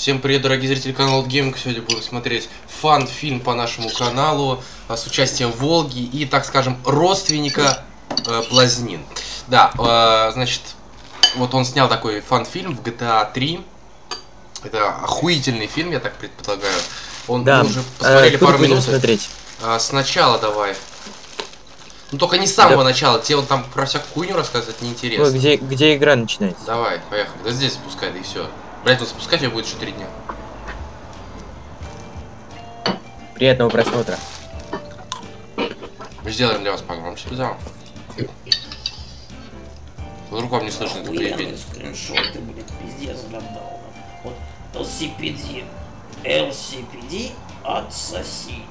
Всем привет, дорогие зрители канала Гейминг. Сегодня будем смотреть фан-фильм по нашему каналу а, с участием Волги и, так скажем, родственника э, Блазнин. Да, э, значит, вот он снял такой фан-фильм в GTA 3. Это охуительный фильм, я так предполагаю. Он Да. мы уже посмотрели Э, пару минут. смотреть. А, сначала давай. Ну только не с самого Да. начала, тебе он там про всякую хуйню рассказывать неинтересно. Ой, где, где игра начинается? Давай, поехали. Да здесь запускай, да и все. Блять, вот запускать тебе будет еще три дня. Приятного просмотра. Мы сделаем для вас погромче, да. Вдруг вам не слышно это поебень. скриншоты, блядь, пиздец задал. Вот LCPD. LCPD отсоси.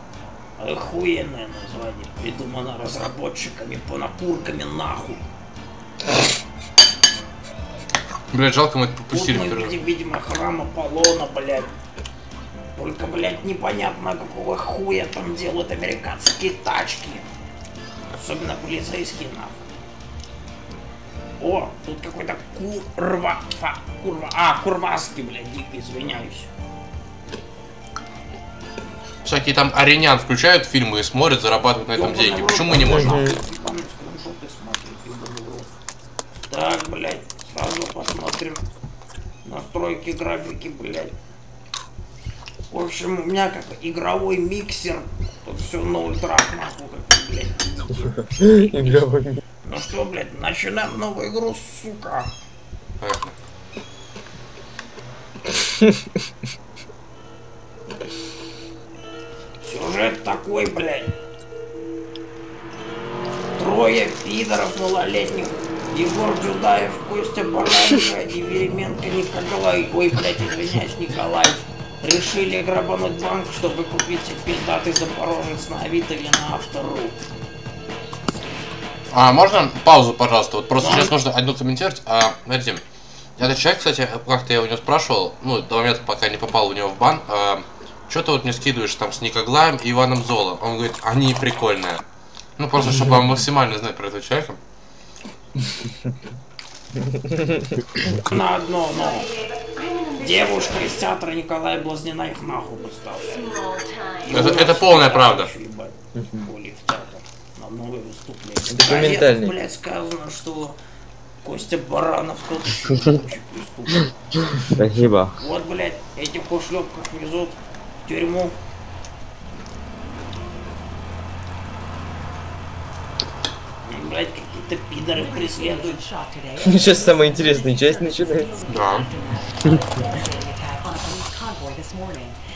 Охуенное название. Придумано разработчиками по накурками нахуй. Блять, жалко, мы это Тут пропустили. мы первый. видим, видимо, храм Аполлона, блядь. Только, блядь, непонятно, какого хуя там делают американские тачки. Особенно полицейские, нахуй. О, тут какой-то курва, фа, курва, а, курваски, блядь, дико извиняюсь. Всякие там аренян включают фильмы и смотрят, зарабатывают на этом деньги. Почему мы не можем? Так, блядь, настройки графики, блядь. В общем, у меня как игровой миксер. Тут все на ультрах, нахуй, как вы, блядь. Игровой. Ну что, блядь, начинаем новую игру, сука. Сюжет такой, блядь. Трое пидоров малолетних. Егор Джудаев, Костя Бараненко, Еременко, Николай, ой, блядь, извиняюсь, Николай, решили грабануть банк, чтобы купить пиздатый запорожец на Авито или на Автору. А можно паузу, пожалуйста? Вот просто Да. сейчас нужно одно комментировать. А, смотрите, этот человек, кстати, как-то я у него спрашивал, ну, до момента, пока не попал у него в бан, что ты вот мне скидываешь там с Никоглаем и Иваном Золо? Он говорит, они прикольные. Ну, просто, чтобы вам максимально знать про этого человека. На одно, но девушка из театра Николая Блазнина их нахуй поставила. Это, это полная правда. На новое выступление. Документальный. Блядь, сказано, что Костя Баранов. Спасибо. Вот, блядь, этих в ушлепках везут в тюрьму. Блядь, какие-то пидоры преследуют. Сейчас самая интересная часть начинается. Да.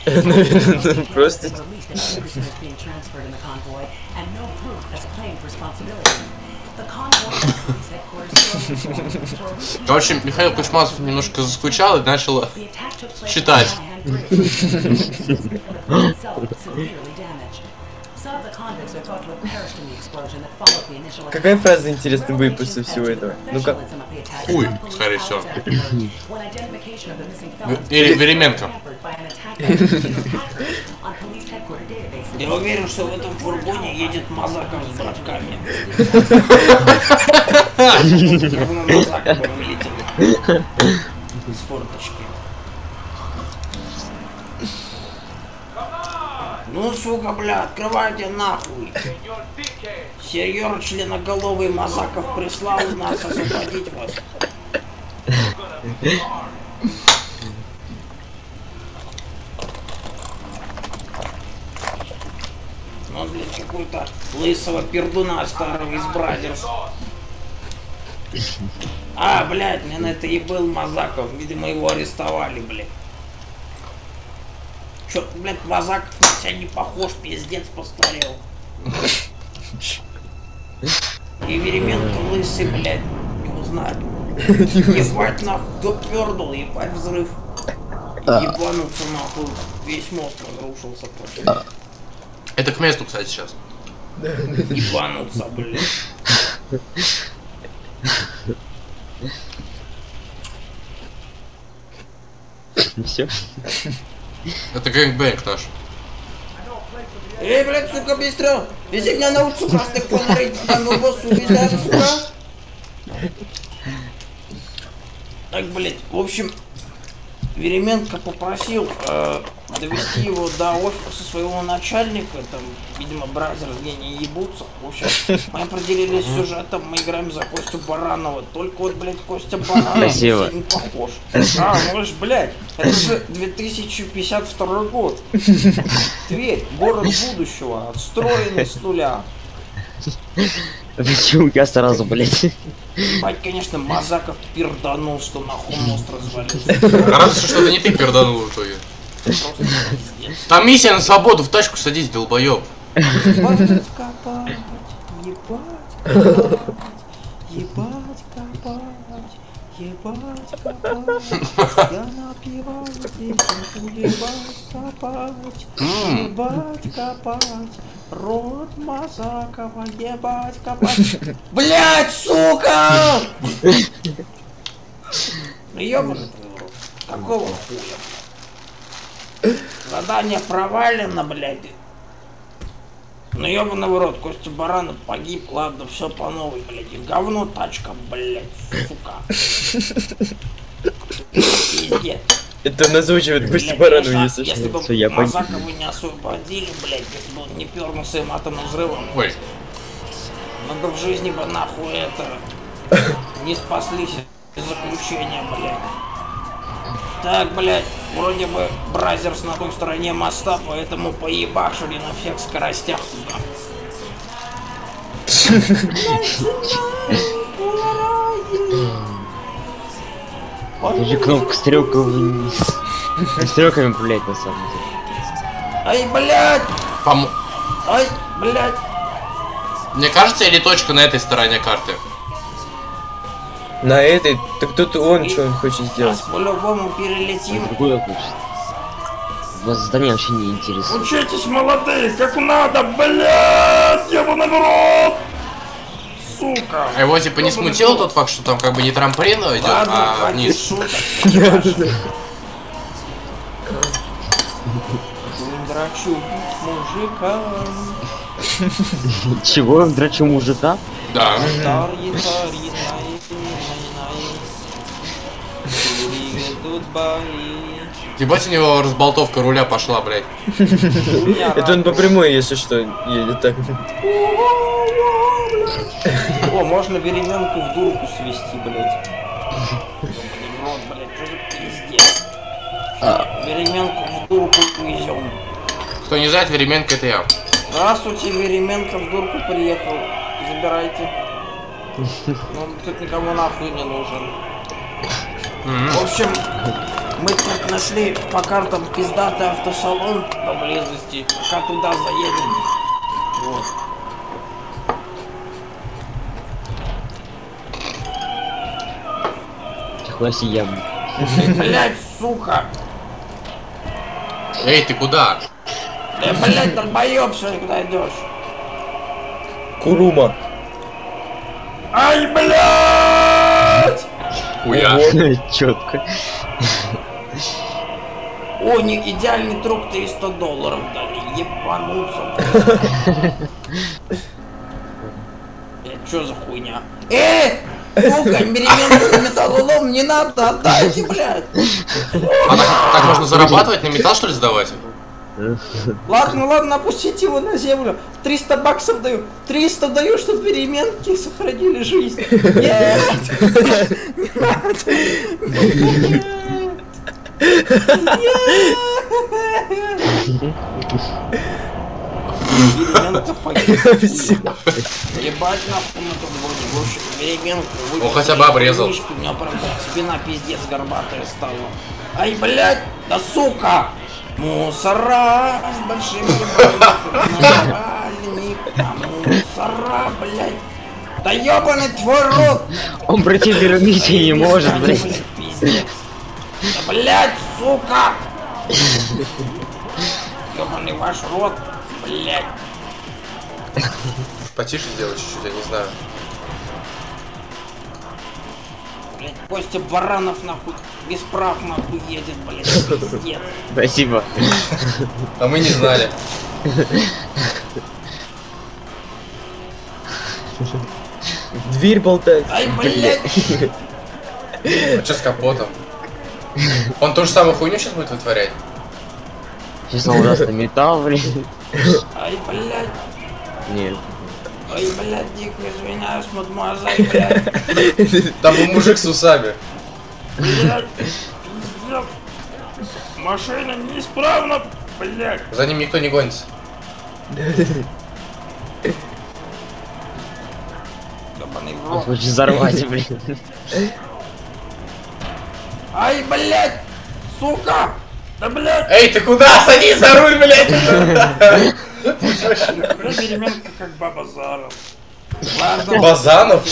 Наверное, просто. Короче, Михаил Кучмасов немножко заскучал и начал читать. Какая фраза интересна будет после всего этого? Ну-ка. Хуй, скорее всего. Или Веременко. Я уверен, что в этом фургоне едет Мазаков с братками. С форточки. Ну, сука, бля, открывайте нахуй. Серьер членоголовый Мазаков прислал нас освободить вас. Ну, блядь, какой-то лысого пердуна старого из Бразерс. А, блядь, мне на это и был Мазаков. Видимо, его арестовали, блядь. Чё, блядь, Мазаков на себя не похож, пиздец постарел. И Веременко лысый, блядь, не узнать. Ебать нахуй, допердул, ебать взрыв. Ебануться нахуй, весь мост разрушился просто. Это к месту, кстати, сейчас. Ебануться, блядь. Все. Это гэнгбэнг наш. Эй, блядь, сука, быстро! Вези меня на улицу красных фонарей, ну боссу везде, сука! Так, блядь, в общем, Веременко попросил э, довести его до офиса своего начальника, там, видимо, бразер где не ебутся. В общем, мы определились с сюжетом, мы играем за Костю Баранова. Только вот, блядь, Костя Баранов Спасибо. не похож. А, ну ж, блядь, это же 2052 год. Тверь, город будущего, отстроенный с нуля. Почему я сразу, блядь? Бать, конечно, Мазаков перданул, что нахуй мост развалился. Радуйся, что это не ты перданул в итоге. Там миссия на свободу, в тачку садись, долбоёб. Ебать копать, ебать копать, ебать копать, ебать копать. Я напиваюсь и хочу ебать копать, М. ебать копать. Рот Мазакова, ебать копать. Блять, сука! Ёбаный твой рот. Какого хуя? Задание провалено, блядь. Ну ёбаный в рот, Костя Баранов погиб, ладно, все по новой, блядь. И говно тачка, блядь, сука. Пиздец. Это он озвучивает Костя Баранов, если если что. бы я погиб. Мазакова не освободили, блядь, если бы он не пернул своим атомным взрывом, Ой, мы бы в жизни бы нахуй это не спаслись из заключения, блядь. Так, блядь, вроде бы Brothers на той стороне моста, поэтому поебашили на всех скоростях туда. Даже кнопку стрелка вниз. Стрелками управлять на самом деле. Ай, блядь! пом- Ай, блядь! Мне кажется, или точка на этой стороне карты? На этой, так тут он, что он хочет сделать. Сейчас по-любому перелетим. Другой хочет. Вас задание вообще не интересует. Учитесь, молодые, как надо, блядь! Ебаный в рот! Сука! А его типа не смутил тот факт, что там как бы не трамплин идет, Ладно, а вниз. Драчу мужика. Чего я драчу мужика? Да. Янай. Идут бои. Ебать у него разболтовка руля пошла, блядь. Это он по прямой, если что, едет так. О, можно веременку в дурку свести, блядь. Пиздец. Веременку в дурку везем. Кто не знает, Веременко это я. Здравствуйте, Веременко в дурку приехал. Забирайте. Ну, тут никому нахуй не нужен. В общем, мы тут нашли по картам пиздатый автосалон поблизости. Пока туда заедем. Вот. Себе я. Блять, сука! Эй, ты куда? Да, блять, долбоёб, что куда идешь? Курума. Ай, блядь! Хуя. Четко. О, не идеальный труп 300 долларов дали. Ебануться. Блядь, что за хуйня? Э! Сука, переменный металлолом не надо, отдайте, блядь! А так, так можно зарабатывать, на металл что ли сдавать? Ладно, ладно, опустите его на землю. 300 баксов даю. 300 даю, чтобы переменки сохранили жизнь. Нет! Ебать нахуй на том вроде общем, переменку Он хотя бы обрезал. У меня правда спина пиздец горбатая стала. Ай, блядь, да сука! Мусора с большими. Мусора, блядь. Да ебаный твой рот! Он против вернуться не может, блядь. Блядь, сука! Ебаный ваш рот, блядь. Потише сделать чуть-чуть, я не знаю. Блядь, Костя Баранов нахуй без прав нахуй едет, блядь, пиздец. Спасибо. А мы не знали. Дверь болтает. Ай, блядь, А что с капотом? Он ту же самую хуйню сейчас будет вытворять? Сейчас он даст на металл, блин. Ай, блядь. Нет. Ой, блядь, дико извиняюсь, мадемуазель, блядь. Там был мужик с усами. Блядь. Машина неисправна, блядь. За ним никто не гонится. Хочет взорвать, блин. Ай, блядь. Сука. Да, блядь. Эй, ты куда? Садись за руль, блядь! Блядь, переменка как баба Зара. Ладно. Базанов?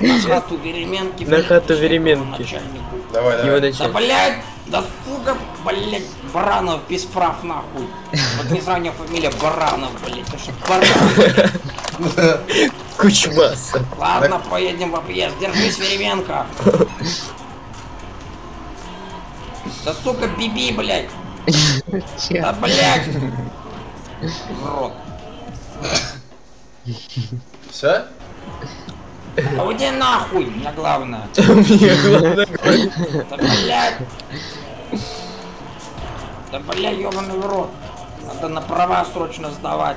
На хату Веременки. На хату Веременки. начальнику. Давай, Его давай. Да, блядь, да сука, блядь, Баранов без прав нахуй. Вот не знаю, у него фамилия Баранов, блядь, потому что Баранов. Кучмаса. Ладно, поедем в объезд, держись, Веременко. Да сука, биби, блядь. Да, блядь. Рот. Все? А уйди нахуй, мне главное. Мне главное Да, блядь. Да, блядь, ёбаный в рот. Надо на права срочно сдавать.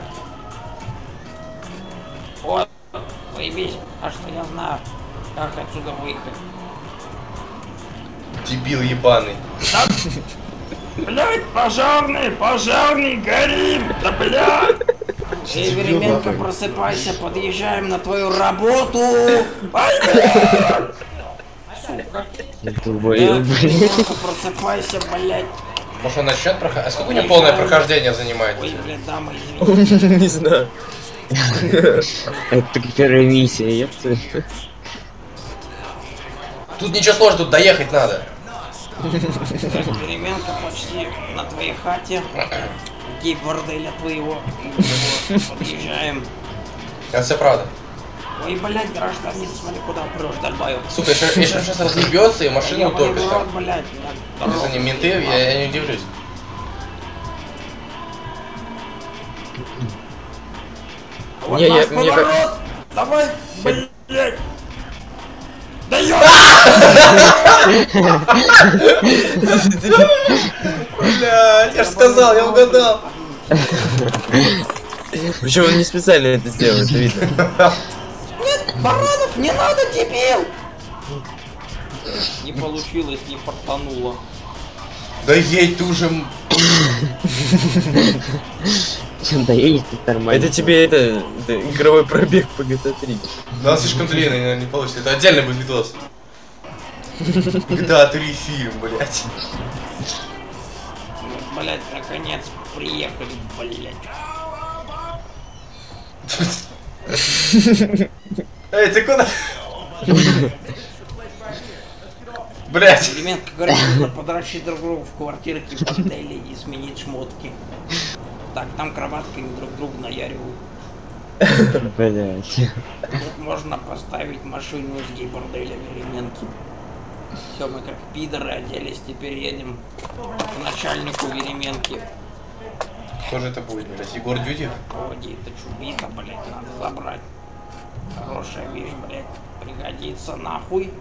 Вот, поебись, а что я знаю, как отсюда выехать. Дебил ебаный. Блядь, пожарный, пожарный, горим, да блядь. Эй, Веременко, просыпайся, подъезжаем на твою работу. Ай, блядь. Сука. Просыпайся, блядь. Может он начнет проходить? А сколько у него полное прохождение занимает? Ой, блядь, дама. Не знаю. Это только первая миссия, ёпта. Тут ничего сложного, тут доехать надо. Переменка почти на твоей хате. Гей борделя твоего. Подъезжаем. Это все правда. Ой, блядь, гражданин, смотри, куда прешь, долбоёб. Сука, он сейчас разъебется и машину в там. блядь. Если они менты, я, я не удивлюсь. Вот Не, наш я- мне как-. Давай, блядь. Да. Блядь, я же сказал, я угадал. Причем он не специально это сделал, это видно. Баранов, не надо, дебил! Не получилось, не фартануло. Да едь ты уже. М. Чем доедет, это нормально. Это тебе это, это игровой пробег по GTA 3. Да, он слишком длинный, наверное, не получится. Это отдельный будет видос. GTA 3 фильм, блядь. Ну, Блядь, наконец приехали, блядь. Эй, ты куда? Блять. Элемент, нужно подращить друг другу в квартирке в борделе и сменить шмотки. Так, там кроватками друг друга наяривают. Блять. Тут можно поставить машину из гей-борделя в Веременке. Все, мы как пидоры оделись, теперь едем к начальнику Веременки. Кто же это будет, блядь? Егор Дюдев? Погоди, это чубита, блядь, надо забрать. Хорошая вещь, блядь, пригодится нахуй.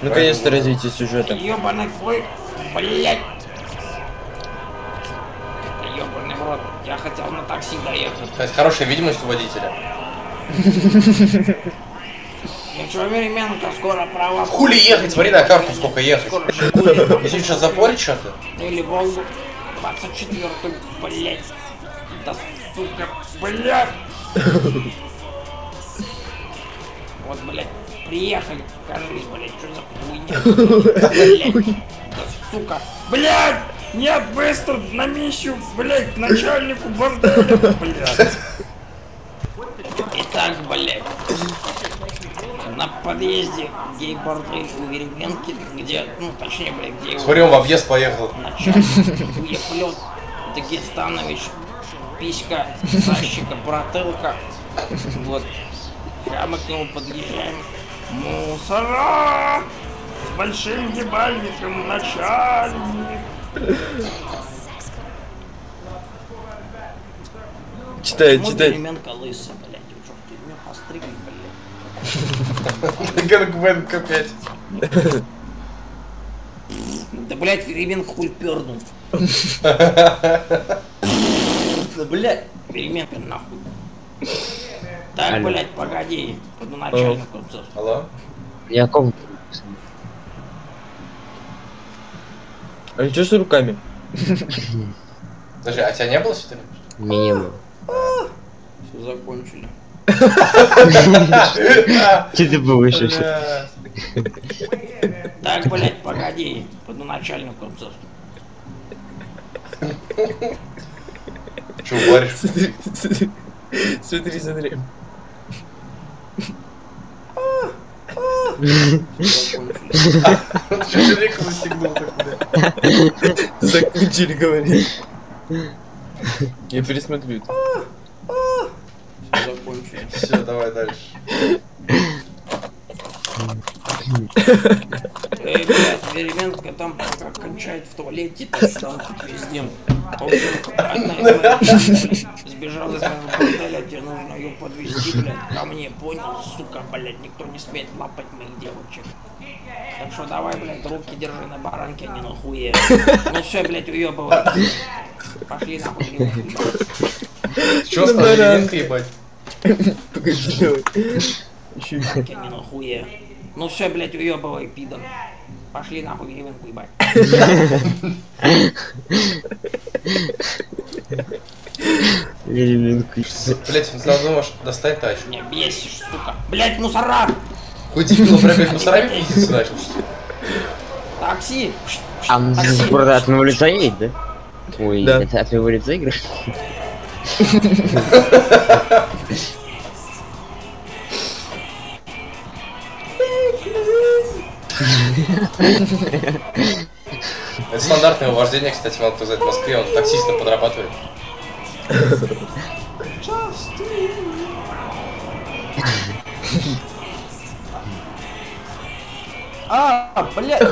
Наконец-то развитие сюжета. Ёбаный твой, блядь. Я хотел на такси доехать. Кстати, хорошая видимость у водителя. Ну чё, Веременко, скоро права. Хули ехать, смотри на карту, сколько ехать. Если сейчас запорить что-то, Или Волгу 24 блядь. Да сука, блядь. Вот, блядь, приехали, кажись, блядь, что за хуйня. Блядь, да сука, блядь, нет, быстро на миссию, блядь, начальнику борделя, блядь. Итак, блядь, на подъезде гей-бордель у Веревенки, где, ну, точнее, блядь, где смотри, он в объезд поехал. начальник, хуеплет, Дагестанович, писька, защика, брателка. Вот. Мы к нему подъезжаем. Мусора! С большим ебальником начальник. Читай, читай. Беременко лысый, блядь? Чё, ты меня постригли, блядь? Гэнгбэнг опять. Да, блядь, Веременко хуй пернул. Да, блядь, Веременко нахуй. Так, блядь, погоди. Алло? Яков. А что с руками? Подожди, а тебя не было что ли? Меня не было. Все закончили. Че ты был еще? Так, блядь, погоди. Буду начальнику отцов. Че, варишь? Смотри, смотри. Реку застегнул так? Закончили говорить. Я пересмотрю. это. Все закончили. Все, давай дальше. Эй, блядь, Веременко там пока кончает в туалете, то что он тут везде. В общем, одна из моего борделя, тебе нужно ее подвести, блядь, ко мне, понял, сука, блядь, никто не смеет лапать моих девочек. Так что давай, блядь, руки держи на баранке, а не на хуе. Ну все, блядь, уебывай. Пошли нахуй, ебать, Че, Еленко ебать? Погоди. Еще не на хуе. Ну все, блядь, уебывай, пидор. Пошли нахуй, ебанку ебать. Элементку. Блять, сначала думаешь, достать тачку. Меня бесишь, сука. Блядь, мусора! Хуй дебилов пробег мусорами пиздиться начал? Такси! А правда, от моего лица едет, да? Ой, Да. это от моего лица играешь? Это стандартное вождение, кстати, надо сказать, в Москве, он таксистом подрабатывает. А, блядь!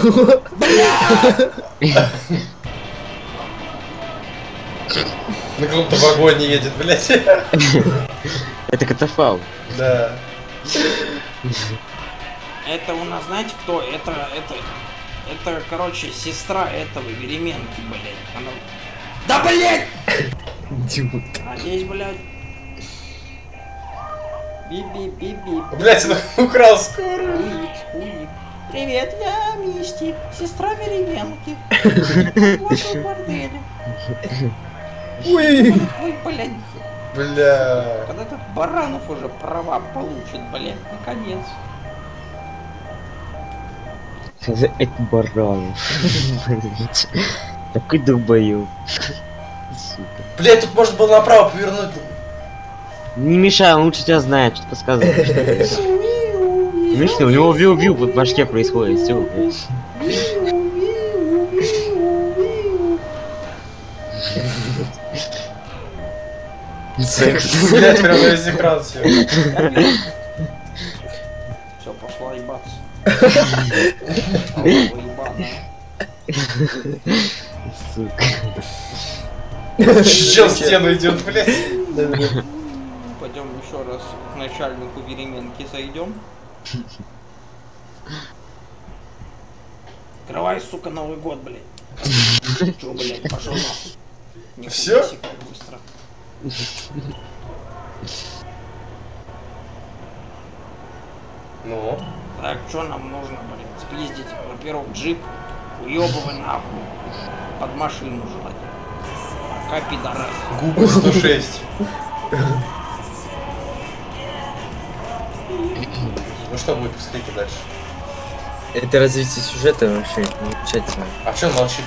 На каком-то вагоне едет, блять. Это катафал. Да. Это у нас, знаете кто? Это, это, это, короче, сестра этого Веременки, блядь. Она... Да, блядь! идиот. Надеюсь, блядь. Би-би-би-би. Блять, он украл скорую. Хуик. Привет, я Мисти, сестра Веременки. Вот в борделе. Ой, Ой, блядь. Бля. Когда этот Баранов уже права получит, блядь, наконец. Это баран. Блять. Такой долбоёб. Блять, тут можно было направо повернуть. Не мешай, он лучше тебя знает, что подсказывает. Видишь, у него вил-вил под башке происходит, все, блядь. Секс. Блять, прям весь экран все. Все, Сука. Чел в стену идет, блять. Пойдем еще раз к начальнику Веременки зайдем. Открывай, сука, Новый год, блядь. Че, блядь, пошел нахуй. Так быстро. Ну, Так, что нам нужно, блядь, спиздить? Во-первых, джип, уебывай нахуй. Под машину желательно. Пока пидорас. губы 106. Ну что будет, посмотрите дальше. Это развитие сюжета вообще замечательно. А что он молчит?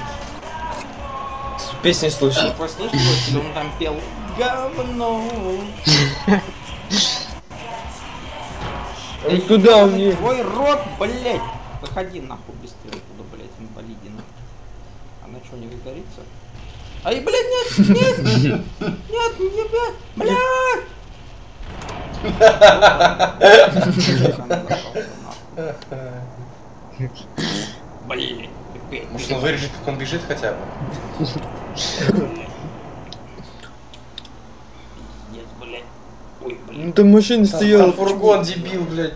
Песню слушай. Слышите, если он там пел говно? Ну куда он мне? Твой рот, блядь! Выходи нахуй быстрее туда, блядь, инвалидина. Она что, не выгорится? Ай, блядь, нет, нет! Нет, не блядь! Блядь! Может он вырежет, как он бежит хотя бы? Нет, блядь. Ой, блядь. Ну там машина стояла. Там фургон, дебил, блядь.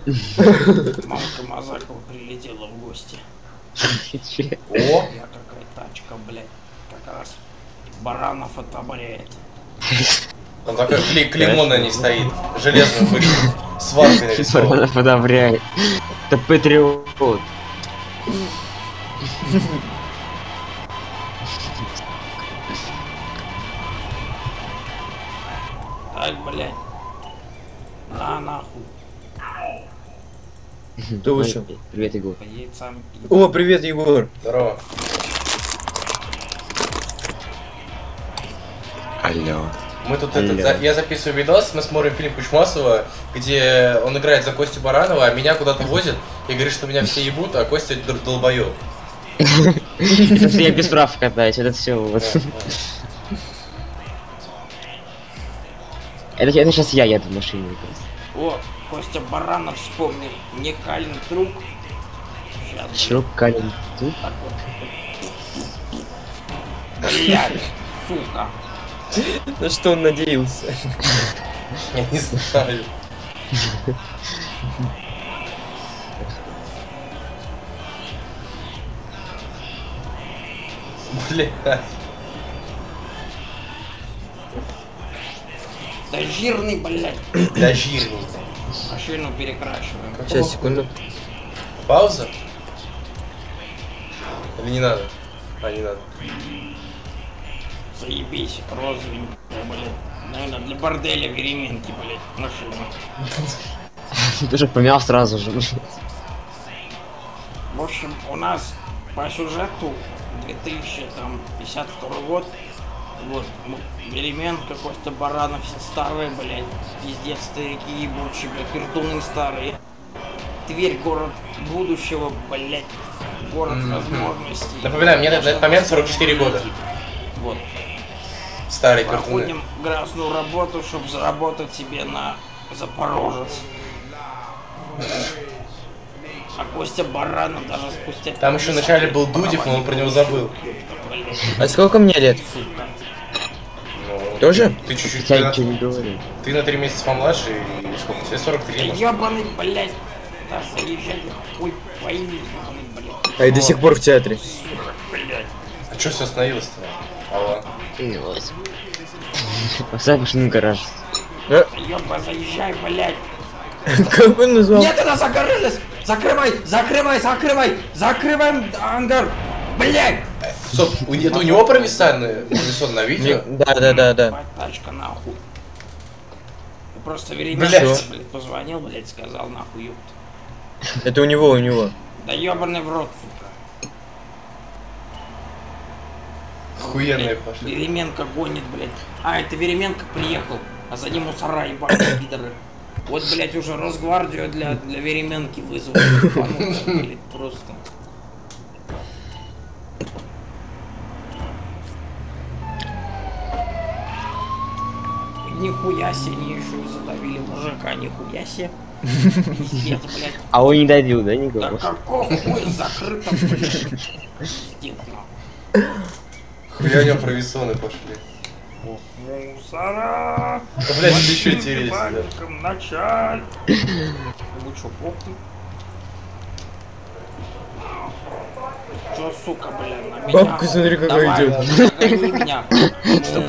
Мамка Мазакова прилетела в гости. О, Я какая тачка, блядь. Как раз баранов отобряет. там такой клей, клеймо на ней стоит. Железным вырезом. Сваркой нарисован. Баранов одобряет. Это патриот. Так, блядь. На нахуй. Кто вышел? Привет, Егор. О, привет, Егор. Здорово. Алло. Мы тут Алло. этот, за- я записываю видос, мы смотрим фильм Кучмасова, где он играет за Костю Баранова, а меня куда-то возит и говорит, что меня все ебут, а Костя дол- долбоёб. Это я без прав катаюсь, это все вот. Это, это сейчас я еду в машине. О, Костя Баранов вспомнил. Не Калин друг. Чё, Калин? Вот. Блядь, сука. На что он надеялся? Я не знаю. Блядь. Да жирный, блядь. Да жирный. Машину перекрашиваем. Сейчас, секунду. Пауза? Или не надо? А, не надо. Заебись, розовенькая, блядь. Наверное, для борделя Веременки, блядь, машина. Ты же помял сразу же. В общем, у нас по сюжету 2052 год. Вот, Веременко, Костя Баранов, все старые, блядь. Пиздец, старики ебучие, блядь, пердуны старые. Тверь, город будущего, блядь. Город возможностей. Напоминаю, мне на этот момент 44 года. Вот. Старый. Проходим грязную работу, чтобы заработать себе на Запорожец. А Костя Баранов даже спустя... Там еще 50 вначале был Дудев, но он про него забыл. А сколько мне лет? Сука. Тоже? Ты чуть-чуть... Я Ты, на- ничего не говорю. ты на 3 месяца помладше и сколько? Тебе 43. Да ебаный, блядь. Да заезжай, хуй пойми, ебаный, блядь. А и до сих пор в театре. Сука, блядь. А что все остановилось-то? Алло. Нилось. Поставь машину в гараж. Да ёба, заезжай, блядь. Как он назвал? Нет, это загорелось! Закрывай, закрывай, закрывай! Закрываем ангар! Блядь! Стоп, у- это у него провисанное на видео? Да, да, да, да. Тачка нахуй. Просто Блядь. Веременко, блядь, позвонил, блядь, сказал нахуй, ёпт. Это у него, у него. Да ёбаный в рот, сука. Охуенные пошли. Веременко гонит, блядь. А, это Веременко приехал, а за ним мусора ебаные пидоры. Вот, блядь, уже Росгвардию для, для Веременки вызвали. Просто. Нихуя себе, они еще и задавили мужика, нихуя себе. Пиздец, блядь. А он не давил, да, Да никого? какого хуя закрыто, блядь. Хуя у него провисоны пошли. Мусора! Да, блядь, еще интереснее. да. Вы чё, похуй? Чё, сука, бля, на меня? Бабка, смотри, какая идет. гони меня.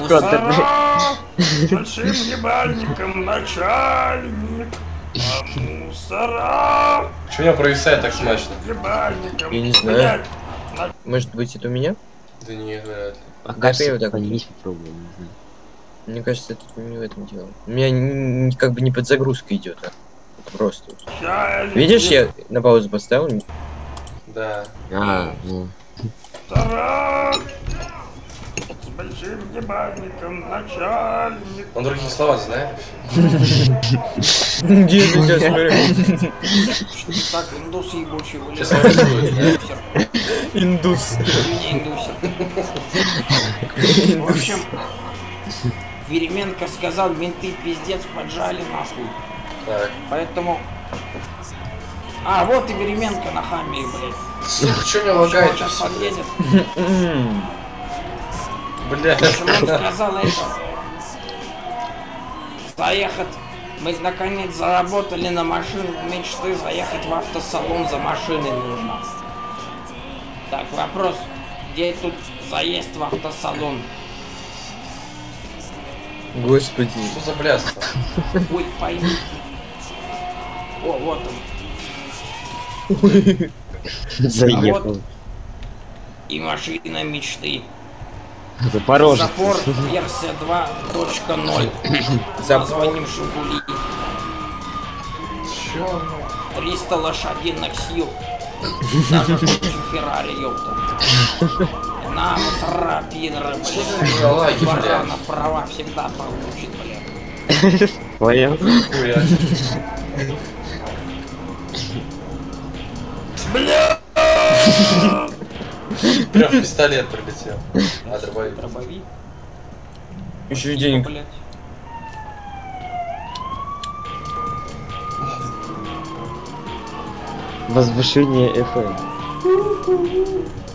кадр, Мусора! Большим ебальником начальник! А мусора! Почему у него провисает так смачно? Ебальником, Я не знаю. Может быть, это у меня? Да не, вряд ли. А кажется, ты вот так поднялись, попробуем, не знаю. Мне кажется, это не в этом дело. У меня как бы не под загрузкой идет, а просто. Видишь, я на паузу поставил. Да. А, ну. мусора! С большим ебальником начальник! Он другие слова знает. Где ты сейчас смотрю? Так, индус ебучий вылез. Индус. Не индусер. В общем, Веременко сказал, менты пиздец поджали нахуй. Так. Поэтому... А, вот и Веременко на хаммере, блядь. Сука, что Он лагает? сейчас подъедет. Блядь. сказал это. Заехать Мы наконец заработали на машину мечты, заехать в автосалон за машиной нужно. Так, вопрос, где тут заезд в автосалон? Господи. Что за бляство? Ой, пойми. О, вот он. Заехал. И машина мечты. Запорожец. Запор версия 2.0. Запор. Названием Жигули. Чё? 300 лошадиных сил. Даже Феррари, ёпта. На, мусора, пидоры, блядь. Баранов права всегда получит, блядь. Понял? Хуя. Прям пистолет прилетел. А, дробовик. Дробовик, Еще и денег. Возвышение FM.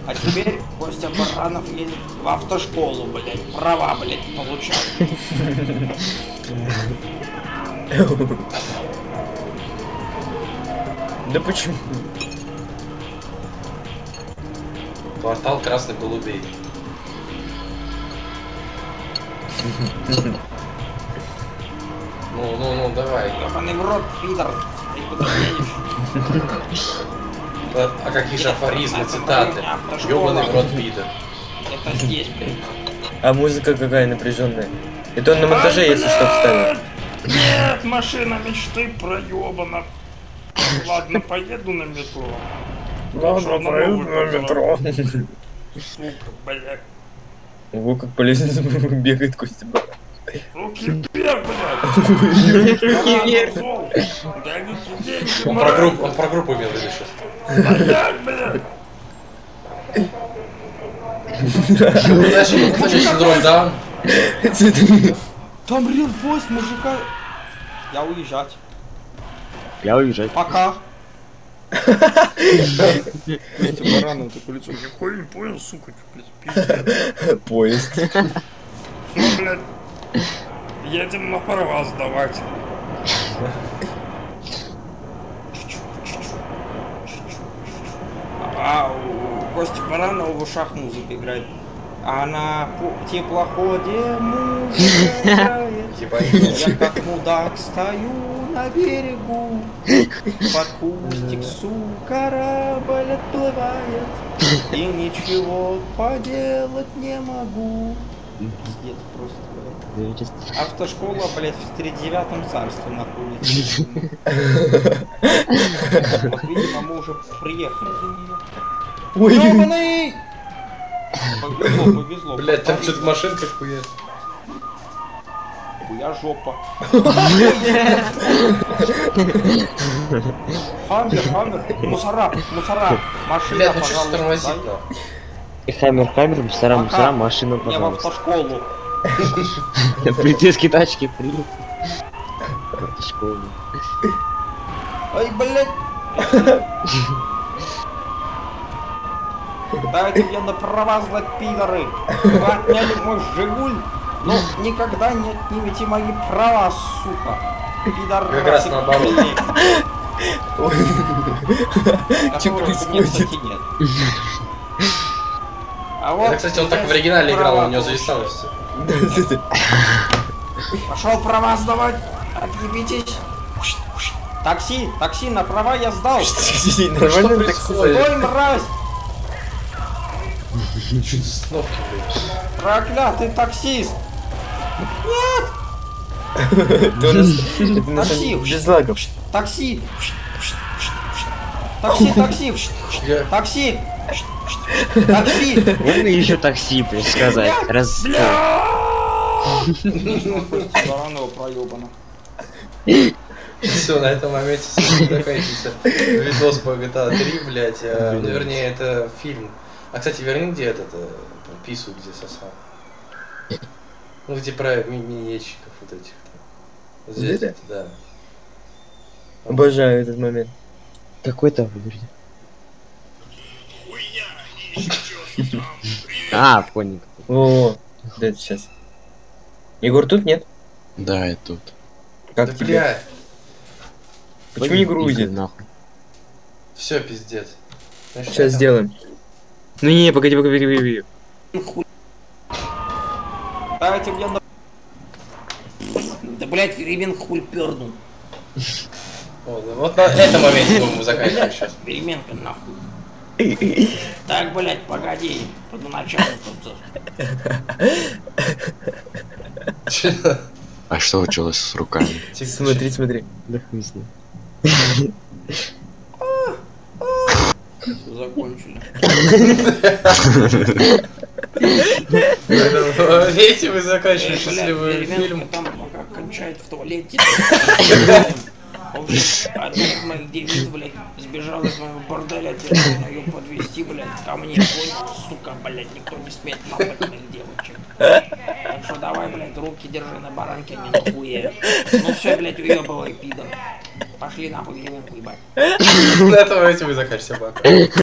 А теперь Костя Баранов едет в автошколу, блядь. Права, блядь, получает. Да почему? Квартал красных голубей. Ну, ну, ну, давай. Ёбаный в рот, пидор. Ты куда едешь? А, а какие же афоризмы, цитаты? Ёбаный в рот пидор. Это здесь, блядь. А музыка какая напряженная. Это он на монтаже, если что, вставил. Нет, машина мечты проебана. Ладно, поеду на метро. Ладно, проеду на метро. Сука, блядь. Ого, как по лестнице бегает Костя. Руки вверх, блядь. Руки вверх. Дайте деньги, Он про группу, он про группу виду сейчас. Блядь. Знаешь, ну, кстати, синдром Даун. Там рил поезд мужика. Я уезжать. Я уезжать. Пока. Бараном такое лицо. Нихуя не понял, сука. Поезд. Ну, блядь, едем на права сдавать. А у Кости Баранова в ушах музыка играет. А на пу- теплоходе музыка играет. Я как мудак стою на берегу. Под кустик, сука, корабль отплывает. И ничего поделать не могу. Пиздец просто. блядь. Автошкола, блядь, в тридевятом царстве находится. Вот, видимо, мы уже приехали за нее. Ой, Ёбаный! Повезло, повезло. Блять, там что-то машинка хуя. Я жопа. Хаммер, хаммер, мусора, мусора, машина, пожалуйста. нахуй? Хаммер, хаммер, мусора, мусора, машина, Мне в пожалуйста. автошколу. Полицейские тачки, привет. Школу. Ай, блядь. Дайте мне на права пидоры. Вы отняли мой Жигуль, но никогда не отнимите мои права, сука. Пидоры. Как раз наоборот. Мне, происходит? А вот кстати, он так в оригинале играл, права у него зависало все. Пошел права сдавать. Отъебитесь. Такси, такси, на права я сдал. Что Нормально происходит? Стой, мразь! Проклятый таксист! Такси. самом деле без лагов. Такси! Такси, такси! Такси! Такси! Можно еще такси предсказать? Раз. Баранова проебана. Все, на этом моменте заканчивается видос по GTA 3, блядь. Ну, вернее, это фильм. А, кстати, верни, где этот, э, пису, где сосал. Ну, где про ми- минетчиков вот этих. Вот здесь, Где-то? да. Обожаю этот момент. Какой там, говорит? А, понял. О, да, сейчас. Егор тут нет? Да, и тут. Как Да, тебе? бля, Почему не грузит? Нахуй. все, пиздец. Знаешь, Сейчас это- сделаем. Ну не, погоди, погоди, погоди. Хуй. Давайте мне на... Да, блядь, ремень хуй пернул. Вот, на этом моменте будем заканчивать сейчас. Переменка нахуй. Так, блядь, погоди. Под начало тут. А что случилось с руками? Тихо, Смотри, смотри. Да хуй с ним. Закончили. Видите, вы заканчиваете счастливый фильм. там пока кончает в туалете. В общем, одна из моих девиц, блядь, сбежала из моего борделя, теперь нужно ее подвести, блядь, ко мне, сука, блядь, никто не смеет лапать моих девочек. Так что давай, блядь, руки держи на баранке, не на хуе. Ну все, блядь, уебывай, пидор. Пошли нахуй, ебать. На этом этим вы заканчиваете. Пока.